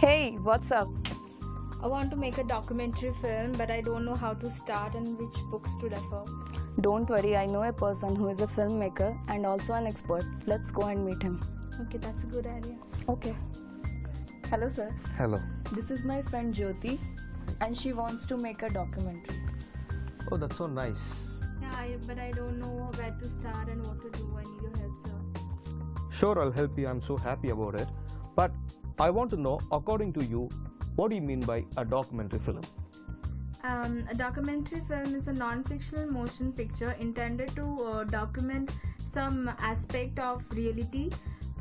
Hey, what's up? I want to make a documentary film, but I don't know how to start and which books to refer. Don't worry, I know a person who is a filmmaker and also an expert. Let's go and meet him. Okay, that's a good idea. Okay. Hello, sir. Hello. This is my friend Jyoti, and she wants to make a documentary. Oh, that's so nice. Yeah, I, but I don't know where to start and what to do. I need your help, sir. Sure, I'll help you. I'm so happy about it. But I want to know, according to you, what do you mean by a documentary film? Um, a documentary film is a non-fictional motion picture intended to uh, document some aspect of reality,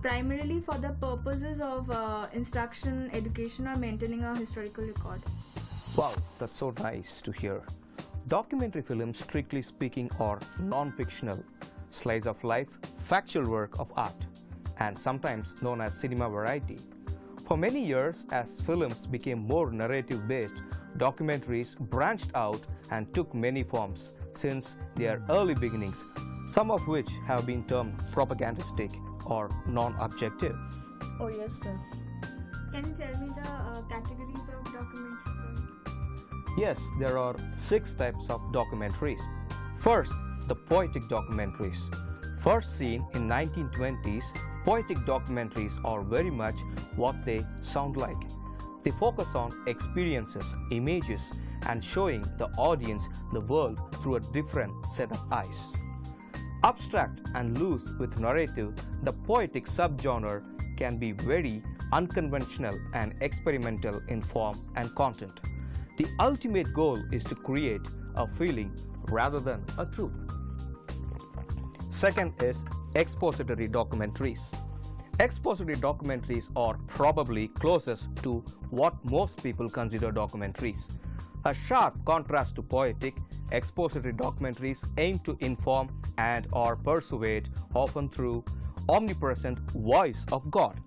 primarily for the purposes of uh, instruction, education, or maintaining a historical record. Wow, that's so nice to hear. Documentary films, strictly speaking, are non fictional, slice of life, factual work of art, and sometimes known as cinéma vérité. For many years, as films became more narrative based, documentaries branched out and took many forms since their early beginnings, some of which have been termed propagandistic or non objective. Oh, yes, sir. Can you tell me the uh, categories of documentary film? Yes, there are six types of documentaries. First, the poetic documentaries. First seen in 1920s, poetic documentaries are very much what they sound like. They focus on experiences, images, and showing the audience the world through a different set of eyes. Abstract and loose with narrative, the poetic subgenre can be very unconventional and experimental in form and content. The ultimate goal is to create a feeling rather than a truth. Second is expository documentaries. Expository documentaries are probably closest to what most people consider documentaries. A sharp contrast to poetic, expository documentaries aim to inform and or persuade often through omnipresent voice of God.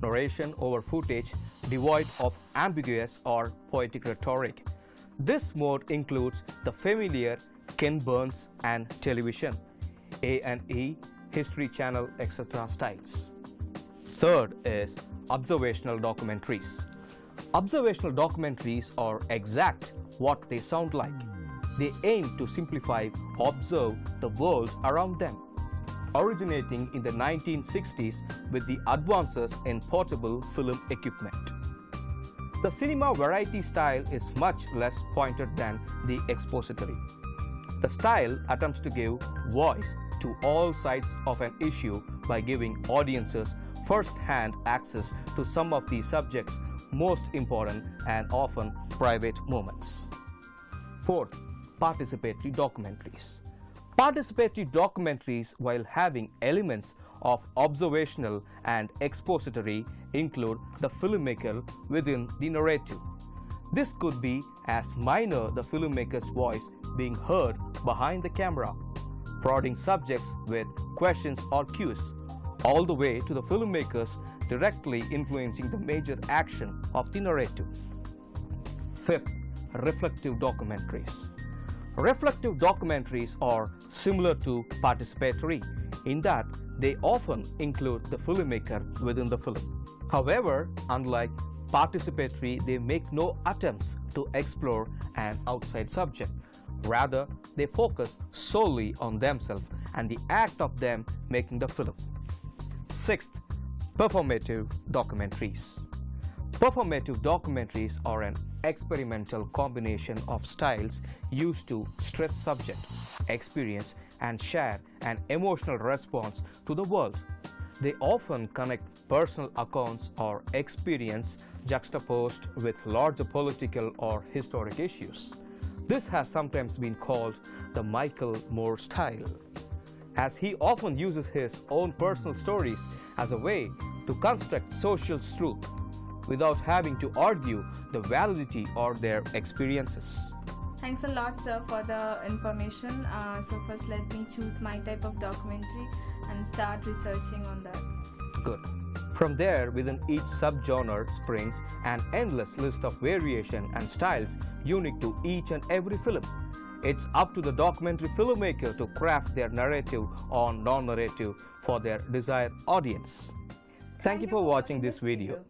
Narration over footage devoid of ambiguous or poetic rhetoric. This mode includes the familiar Ken Burns and television, A&E, History Channel, etc. styles. Third is observational documentaries. Observational documentaries are exact what they sound like. They aim to simplify, observe the world around them. Originating in the 1960s with the advances in portable film equipment. The cinéma vérité style is much less pointed than the expository. The style attempts to give voice to all sides of an issue by giving audiences first-hand access to some of the subject's most important and often private moments. Fourth, participatory documentaries. Participatory documentaries, while having elements of observational and expository, include the filmmaker within the narrative. This could be as minor the filmmaker's voice being heard behind the camera, prodding subjects with questions or cues, all the way to the filmmakers directly influencing the major action of the narrative. Fifth, reflective documentaries. Reflective documentaries are similar to participatory in that they often include the filmmaker within the film. However, unlike participatory, they make no attempts to explore an outside subject. Rather, they focus solely on themselves and the act of them making the film. Sixth, performative documentaries. Performative documentaries are an experimental combination of styles used to stress subject, experience, and share an emotional response to the world. They often connect personal accounts or experience juxtaposed with larger political or historic issues. This has sometimes been called the Michael Moore style, as he often uses his own personal stories as a way to construct social truth without having to argue the validity of their experiences. Thanks a lot, sir, for the information. Uh, so first, let me choose my type of documentary and start researching on that. Good. From there, within each subgenre springs an endless list of variation and styles unique to each and every film. It's up to the documentary filmmaker to craft their narrative or non-narrative for their desired audience. Thank, you for watching this video.